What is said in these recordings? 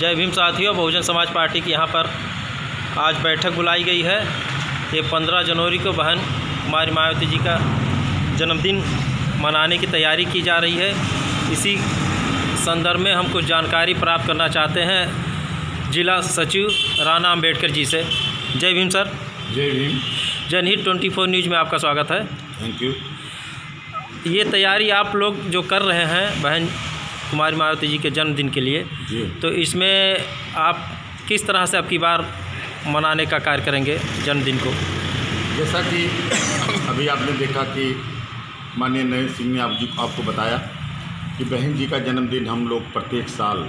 जय भीम साथियों बहुजन समाज पार्टी की यहाँ पर आज बैठक बुलाई गई है। ये पंद्रह जनवरी को बहन कुमारी मायावती जी का जन्मदिन मनाने की तैयारी की जा रही है। इसी संदर्भ में हम कुछ जानकारी प्राप्त करना चाहते हैं जिला सचिव राना अंबेडकर जी से। जय भीम सर। जय भीम। जनहित ट्वेंटी फोर न्यूज़ में आपका स्वागत है। Thank you. ये तैयारी आप लोग जो कर रहे हैं बहन कुमारी मायावती जी के जन्मदिन के लिए। जी। तो इसमें आप किस तरह से आपकी बार मनाने का कार्य करेंगे जन्मदिन को? जैसा कि अभी आपने देखा कि माननीय नरेंद्र सिंह ने आप जी आपको बताया कि बहन जी का जन्मदिन हम लोग प्रत्येक साल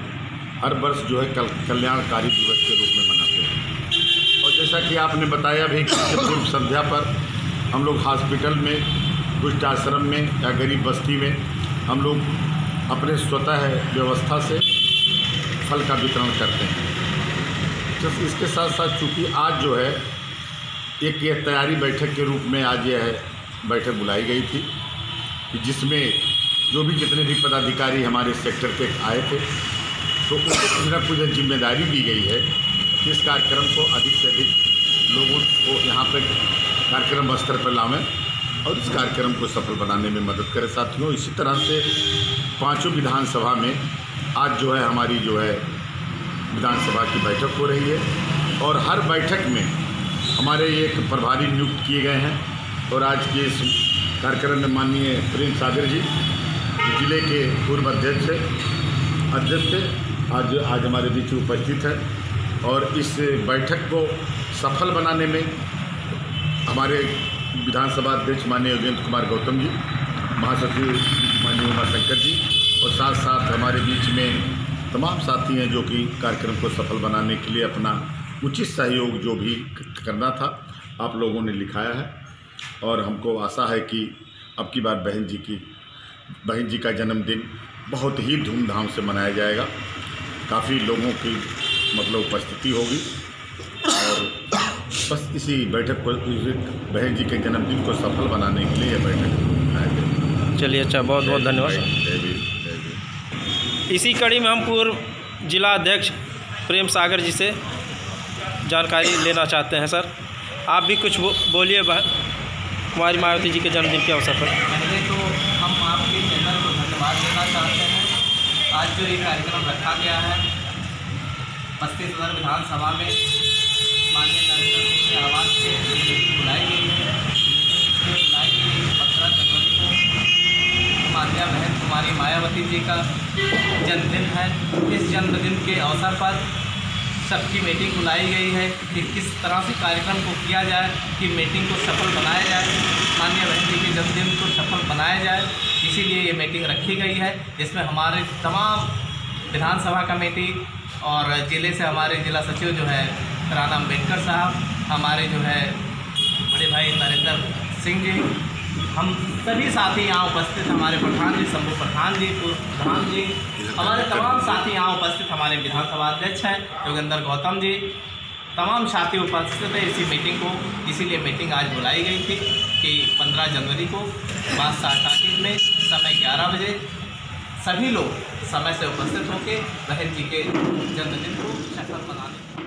हर वर्ष जो है कल कल्याणकारी दिवस के रूप में मनाते हैं। और जैसा कि आपने बताया भी कि पूर्व संध्या पर हम लोग हॉस्पिटल में दुष्ट आश्रम में या गरीब बस्ती में हम लोग अपने स्वतः व्यवस्था से फल का वितरण करते हैं। जैसे इसके साथ साथ चूँकि आज जो है, एक यह तैयारी बैठक के रूप में आज यह बैठक बुलाई गई थी, जिसमें जो भी जितने भी पदाधिकारी हमारे सेक्टर के आए थे तो उनको कुछ ना कुछ ज़िम्मेदारी दी गई है कि इस कार्यक्रम को अधिक से अधिक लोगों को यहाँ पर कार्यक्रम स्तर पर लावें। और इस कार्यक्रम को सफल बनाने में मदद करें। साथियों, इसी तरह से पाँचों विधानसभा में आज जो है हमारी जो है विधानसभा की बैठक हो रही है और हर बैठक में हमारे एक प्रभारी नियुक्त किए गए हैं और आज के इस कार्यक्रम में माननीय प्रेम सागर जी, ज़िले के पूर्व अध्यक्ष अध्यक्ष आज आज हमारे बीच उपस्थित है और इस बैठक को सफल बनाने में हमारे विधानसभा अध्यक्ष माननीय योगेंद्र कुमार गौतम जी, महासचिव माननीय उमाशंकर जी, और साथ साथ हमारे बीच में तमाम साथी हैं जो कि कार्यक्रम को सफल बनाने के लिए अपना उचित सहयोग जो भी करना था, आप लोगों ने लिखाया है। और हमको आशा है कि अब की बार बहन जी की, बहन जी का जन्मदिन बहुत ही धूमधाम से मनाया जाएगा। काफ़ी लोगों की मतलब उपस्थिति होगी। बस इसी बैठक को बहन जी के जन्मदिन को सफल बनाने के लिए यह बैठक चलिए अच्छा बहुत बहुत धन्यवाद। इसी कड़ी में हम पूर्व जिला अध्यक्ष प्रेम सागर जी से जानकारी लेना चाहते हैं सर। आप भी कुछ बो, बोलिए बहन कुमारी मायावती जी के जन्मदिन के अवसर पर। पहले तो हम आपके चैनल को धन्यवाद देना चाहते हैं। आज जो ये कार्यक्रम रखा गया है बस्ती सदर विधानसभा में माननीय नरेंद्र सिंह के आवाज़ से ये मीटिंग बुलाई गई है मीटिंग बुलाई गई पंद्रह जनवरी को माननीय बहन कुमारी मायावती जी का जन्मदिन है। इस जन्मदिन के अवसर पर सबकी मीटिंग बुलाई गई है कि किस तरह से कार्यक्रम को किया जाए, कि मीटिंग को सफल बनाया जाए। माननीय बहन जी के जन्मदिन को सफल बनाया जाए। इसीलिए ये मीटिंग रखी गई है, जिसमें हमारे तमाम विधानसभा कमेटी और ज़िले से हमारे जिला सचिव जो है राना अंबेडकर साहब, हमारे जो है, बड़े भाई नरेंद्र सिंह जी हम सभी साथी यहाँ उपस्थित हमारे प्रधान जी, शंभू प्रधान जी प्रधान जी, हमारे तमाम साथी यहाँ उपस्थित हमारे विधानसभा अध्यक्ष हैं योगेंद्र गौतम जी। तमाम साथी उपस्थित है इसी मीटिंग को, इसीलिए मीटिंग आज बुलाई गई थी कि 15 जनवरी को बादशाह टाकिज में, समय 11 बजे। सभी लोग समय से उपस्थित होकर बहन जी के जन्मदिन को सफल बनाने।